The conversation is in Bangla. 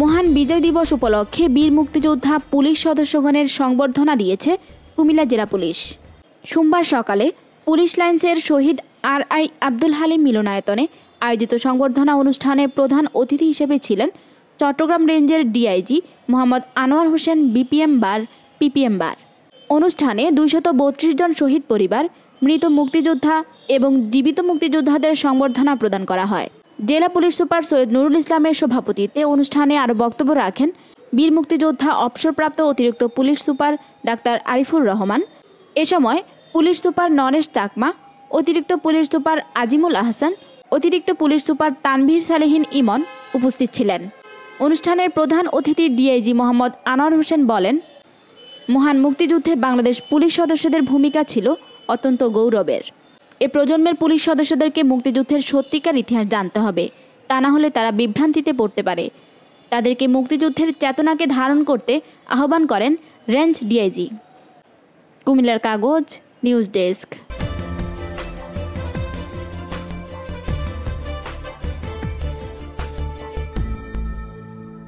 মহান বিজয় দিবস উপলক্ষে বীর মুক্তিযোদ্ধা পুলিশ সদস্যগণের সংবর্ধনা দিয়েছে কুমিল্লা জেলা পুলিশ। সোমবার সকালে পুলিশ লাইন্সের শহীদ আর আই আব্দুল হালিম মিলনায়তনে আয়োজিত সংবর্ধনা অনুষ্ঠানে প্রধান অতিথি হিসেবে ছিলেন চট্টগ্রাম রেঞ্জের DIG Mohammad Anwar Hossain, BPM bar, PPM bar. অনুষ্ঠানে দুইশত বত্রিশ জন শহীদ পরিবার, মৃত মুক্তিযোদ্ধা এবং জীবিত মুক্তিযোদ্ধাদের সংবর্ধনা প্রদান করা হয়। জেলা পুলিশ সুপার সৈয়দ নুরুল ইসলামের সভাপতিত্বে অনুষ্ঠানে আরও বক্তব্য রাখেন বীর মুক্তিযোদ্ধা অবসরপ্রাপ্ত অতিরিক্ত police super doctor Arifur Rahman. এ সময় পুলিশ সুপার নরেশ চাকমা, অতিরিক্ত পুলিশ সুপার আজিমুল আহসান, অতিরিক্ত পুলিশ সুপার তানভীর সালেহিন ইমন উপস্থিত ছিলেন। অনুষ্ঠানের প্রধান অতিথি ডিআইজি মোহাম্মদ আনোয়ার হোসেন বলেন, মহান মুক্তিযুদ্ধে বাংলাদেশ পুলিশ সদস্যদের ভূমিকা ছিল অত্যন্ত গৌরবের। এ প্রজন্মের পুলিশ সদস্যদেরকে মুক্তিযুদ্ধের সত্যিকার ইতিহাস জানতে হবে। তা না হলে তারা বিভ্রান্তিতে পড়তে পারে। তাদেরকে মুক্তিযুদ্ধের চেতনাকে ধারণ করতে আহ্বান করেন রেঞ্জ ডিআইজি। কুমিল্লার কাগজ, নিউজ ডেস্ক।